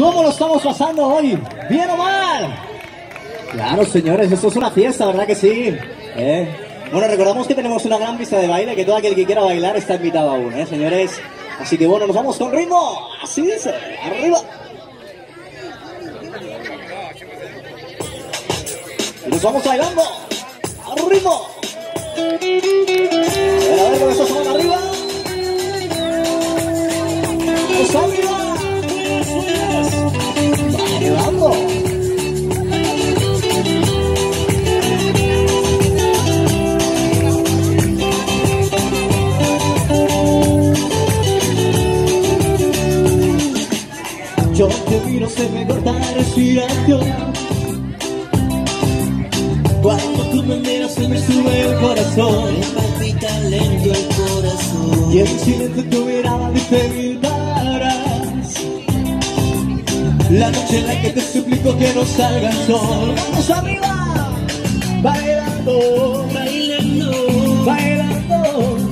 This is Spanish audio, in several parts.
¿Cómo lo estamos pasando hoy? ¿Bien o mal? Claro, señores, esto es una fiesta, ¿verdad que sí? ¿Eh? Bueno, recordamos que tenemos una gran pista de baile, que todo aquel que quiera bailar está invitado aún, ¿eh, señores? Así que bueno, nos vamos con ritmo. Así dice, arriba. Nos vamos bailando. Ritmo. A ver, a ver, con manos arriba. Vamos Yo te miro, se me corta la respiración. Cuando tú me miras, se me sube el corazón. Me palpita lento el corazón. Y en silencio tu mirada dice mil palabras. La noche en la que te suplico que no salga el sol. Vamos arriba, bailando, Bailando, bailando.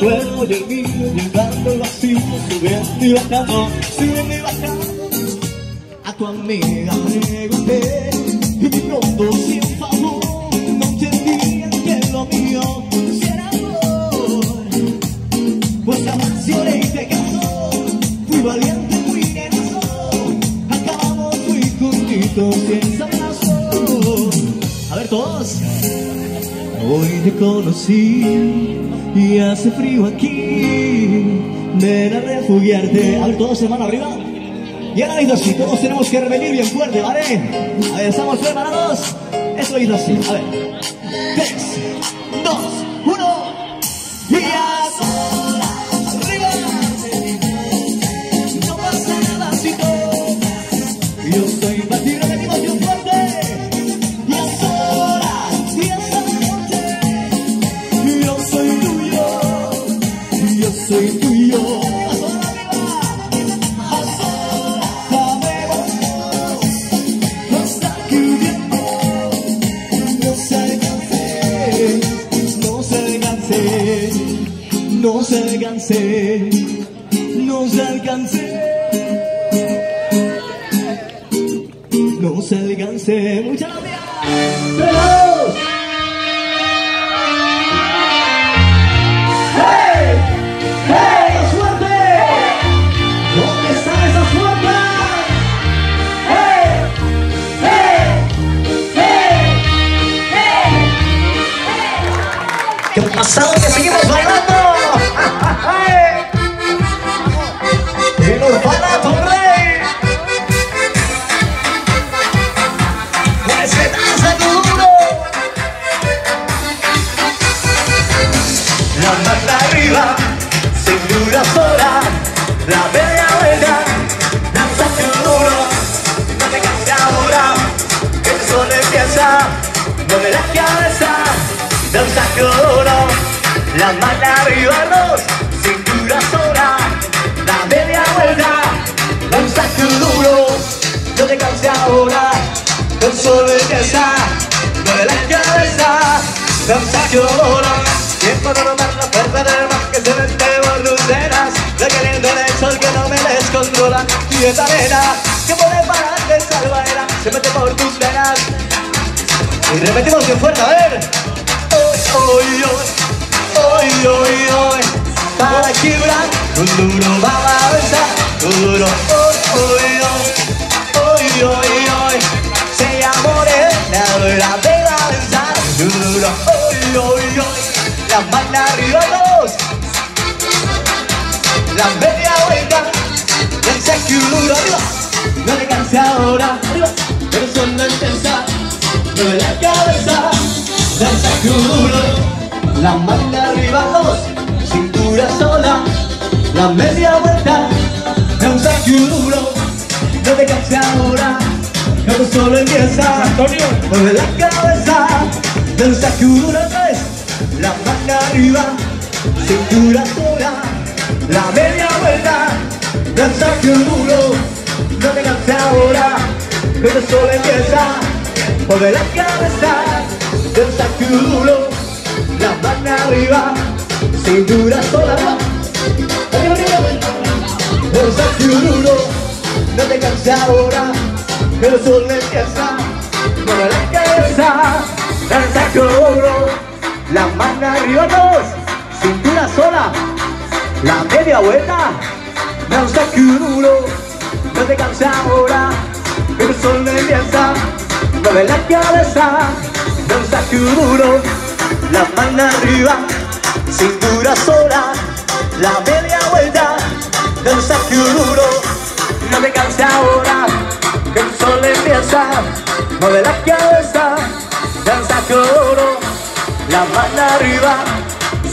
Cuerpo y el mío llegando al vacío, subiendo y bajando, subiendo y bajando. A tu amiga pregunté y de pronto sin favor no entendían que lo mío era amor. Pues la pasión y te cansó, fui valiente, fui generoso, acabamos muy juntitos y se abrazó. A ver todos. Hoy te conocí y hace frío aquí. Ven a refugiarte. A ver, todos hermano arriba. Y ahora dice así, todos tenemos que revenir bien fuerte, ¿vale? A ver, ¿estamos preparados? Eso dice así, a ver. Tres, dos, se alcance, no se alcance. No se alcance, muchas gracias. Pasado? ¡Que seguimos bailando! ¡El orfanato rey! ¡Pues se danza duro! La mano arriba, cintura sola, la media vuelta, danza duro, no te canses ahora, que el sol empieza, mueve la cabeza, danza duro, la mano arriba dos, cintura sola, la media vuelta, danza duro, no te canses ahora, que el sol empieza, mueve la cabeza, danza duro. Tiempo de romper la fuerza del mar que se vende por luceras caliente el sol que no me descontrola. Y esa arena que puede parar de salvaera Se mete por tus venas. Y repetimos bien fuerte, a ver. Hoy, hoy, Para quebrar. Un duro vamos a besar Un duro, hoy, hoy, hoy Hoy, hoy, hoy. Se amorena, la pega a besar Un duro, hoy, hoy, hoy. La mano arriba dos. La media vuelta. El duro arriba. No le canse ahora. Arriba. Pero son no intensa mueve la cabeza. El duro. La mano la media vuelta el sacudo no te canse ahora pero solo empieza. Antonio. Mueve la cabeza del sacudo tres la mano arriba, cintura sola, la media vuelta, danza que duro, no te canses ahora, que el sol empieza, mueve la cabeza, danza que duro, la mano arriba, cintura sola, no te canses ahora, que el sol empieza. Mueve la cabeza, danza coro, la mano arriba dos, cintura sola, la media vuelta, danza duro, no te canses ahora, que el sol empieza. Mueve la cabeza, danza duro, la mano arriba, cintura sola, la media vuelta, danza duro, no te canses ahora, que el sol empieza, mueve la cabeza, danza coro, la mano arriba,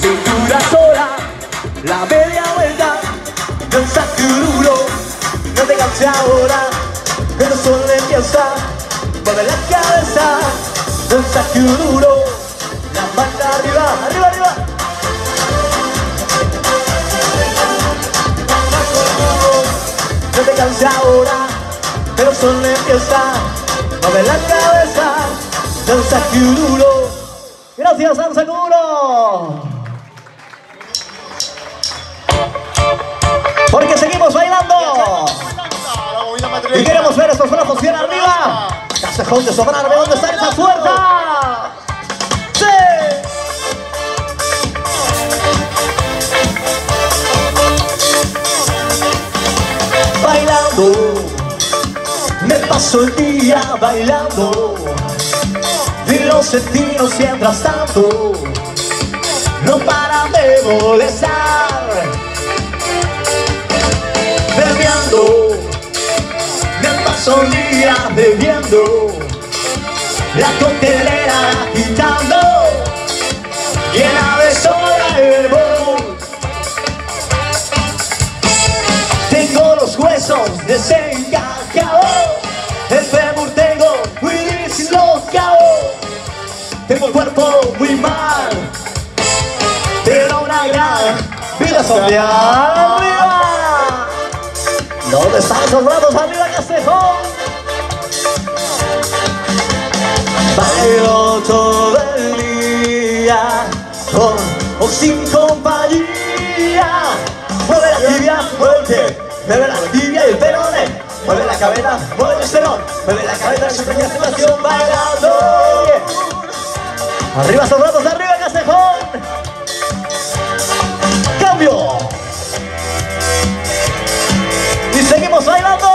cintura sola, la media vuelta, danza duro, no te canses ahora, que el sol empieza, mueve la cabeza, danza duro, la mano arriba, canses ahora, pero son empieza, mueve la cabeza, danza duro. Gracias, danza duro. Porque seguimos bailando. Y queremos ver esos brazos bien arriba. Casejón de Sobrarbe, ¿dónde está esa fuerza? Paso el día bailando. Y los sentidos mientras tanto no paran de molestar. Bebiendo me paso el día bebiendo La coctelera agitando Llena de soda y verbón Tengo los huesos desencajados muy dislocado Tengo el cuerpo muy mal Pero una gran vida social ¡Arriba! ¿Dónde están esos brazos arriba, Castejón? Bailo todo el día con o sin compañía. Mueve la tibia, mueve el pie, mueve la tibia y el perone. Mueve la cabeza, mueve el esterón, mueve la cabeza su pequeña situación bailando. Arriba esos brazos, arriba, Castejón. Cambio. Y seguimos bailando.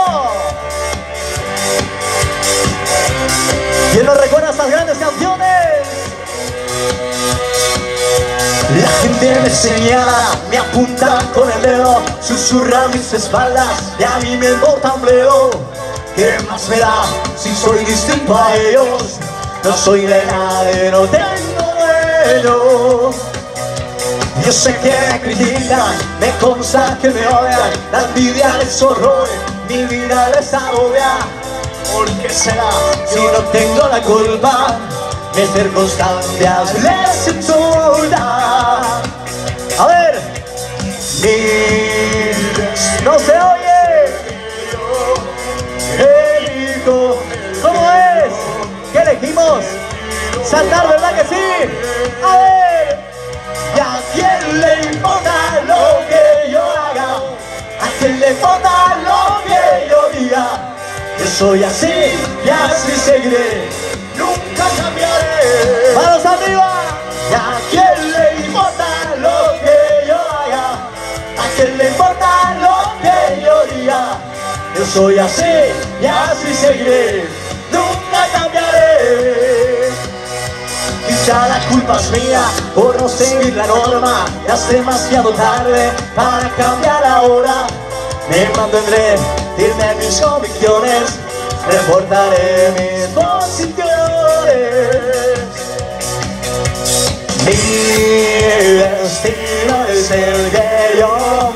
¿Quién nos recuerda Gente me me apunta con el dedo, susurra mis espaldas y a mí me importa un bledo. ¿Qué más me da si soy distinto a ellos? No soy de nadie, no tengo dueño. Yo sé que me critican, me consta que me odian, la envidia les horror, mi vida les agobia. ¿Por qué será si no tengo la culpa? Mis circunstancias les importan. A ver, no se oye. ¿cómo es? ¿Qué elegimos? Saltar, ¿verdad que sí? A ver. ¿Y a quién le importa lo que yo haga? ¿A quién le importa lo que yo diga? Yo soy así y así seguiré, Yo soy así y así seguiré, nunca cambiaré. Quizá la culpa es mía por no seguir la norma. Ya es demasiado tarde para cambiar ahora. Me mantendré firme en mis convicciones. Reforzaré mis posiciones. Mi destino es el que yo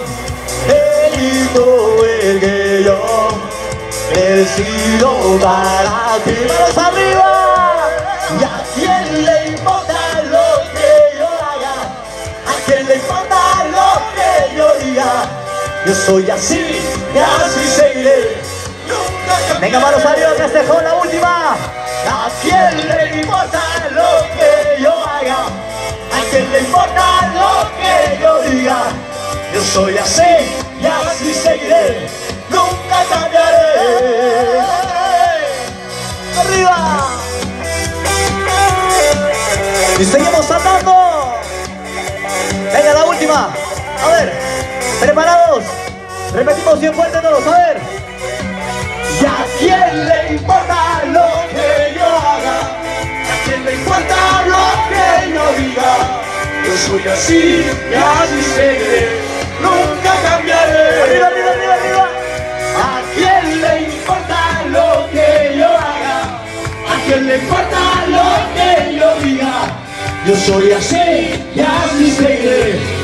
Elijo Decido para ti ¡Manos arriba! ¿Y a quién le importa lo que yo haga? ¿A quién le importa lo que yo diga? Yo soy así y así seguiré Nunca cambiaré. Venga, manos arriba, Castejón, la última ¿A quién le importa lo que yo haga? ¿A quién le importa lo que yo diga? Yo soy así y así seguiré Nunca cambiaré ¡Arriba! Y seguimos andando. Venga, la última. A ver, preparados. Repetimos bien fuerte todos, a ver. ¿Y a quién le importa lo que yo haga? ¿A quién le importa lo que yo diga? Yo soy así y así seguiré. Nunca cambiaré. ¿A quién le importa lo que yo diga? Yo soy así y así seguiré.